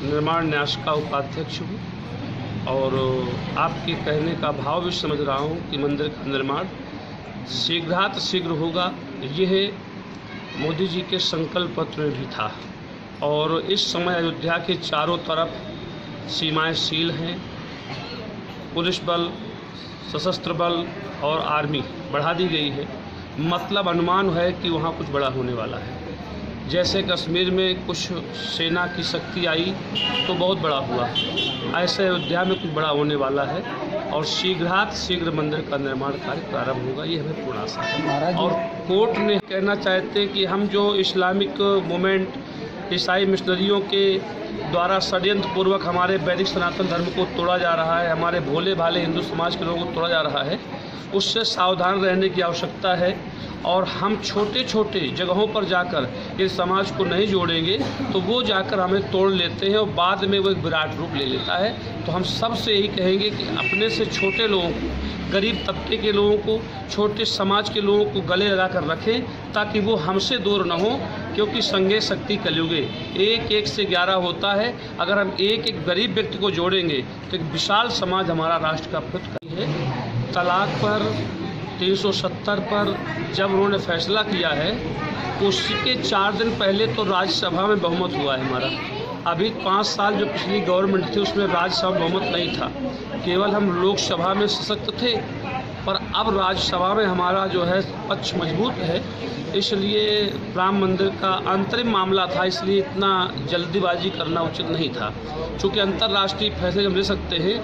निर्माण न्यास का उपाध्यक्ष हूँ और आपके कहने का भाव भी समझ रहा हूँ कि मंदिर का निर्माण शीघ्रात शीघ्र होगा। यह मोदी जी के संकल्प पत्र में भी था और इस समय अयोध्या के चारों तरफ़ सीमाएँ सील हैं। पुलिस बल, सशस्त्र बल और आर्मी बढ़ा दी गई है। मतलब अनुमान है कि वहाँ कुछ बड़ा होने वाला है। जैसे कश्मीर में कुछ सेना की शक्ति आई तो बहुत बड़ा हुआ। ऐसे अयोध्या में कुछ बड़ा होने वाला है और शीघ्रात शीघ्र मंदिर का निर्माण कार्य प्रारंभ होगा ये हमें पूर्ण आशा है। और कोर्ट ने कहना चाहते हैं कि हम जो इस्लामिक मूवमेंट ईसाई मिशनरियों के द्वारा षड्यंत्र पूर्वक हमारे वैदिक सनातन धर्म को तोड़ा जा रहा है हमारे भोले भाले हिंदू समाज के लोगों को तोड़ा जा रहा है उससे सावधान रहने की आवश्यकता है। और हम छोटे छोटे जगहों पर जाकर इस समाज को नहीं जोड़ेंगे तो वो जाकर हमें तोड़ लेते हैं और बाद में वो एक विराट रूप ले लेता है। तो हम सबसे यही कहेंगे कि अपने से छोटे लोगों को, गरीब तबके के लोगों को, छोटे समाज के लोगों को गले लगा कर रखें, ताकि वो हमसे दूर न हो, क्योंकि संगे शक्ति कलयुगे। एक एक से ग्यारह होता है। अगर हम एक एक गरीब व्यक्ति को जोड़ेंगे तो एक विशाल समाज हमारा राष्ट्र का प्रत है। तलाक पर 370 पर जब उन्होंने फैसला किया है उसके चार दिन पहले तो राज्यसभा में बहुमत हुआ है हमारा। अभी पाँच साल जो पिछली गवर्नमेंट थी, उसमें राज्यसभा बहुमत नहीं था। केवल हम लोकसभा में सशक्त थे, पर अब राज्यसभा में हमारा जो है पक्ष मज़बूत है। इसलिए राम मंदिर का अंतरिम मामला था, इसलिए इतना जल्दीबाजी करना उचित नहीं था। चूँकि अंतर्राष्ट्रीय फैसले हम ले सकते हैं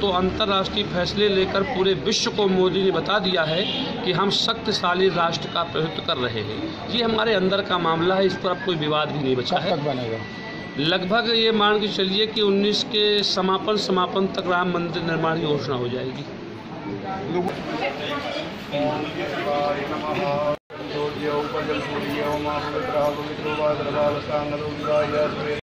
तो अंतर्राष्ट्रीय फैसले लेकर पूरे विश्व को मोदी ने बता दिया है कि हम शक्तिशाली राष्ट्र का प्रतिनिधित्व कर रहे हैं। ये हमारे अंदर का मामला है इस पर अब कोई विवाद भी नहीं बचा है। तक बनेगा? लगभग ये मान के चलिए कि 19 के समापन समापन तक राम मंदिर निर्माण की घोषणा हो जाएगी। सूर्य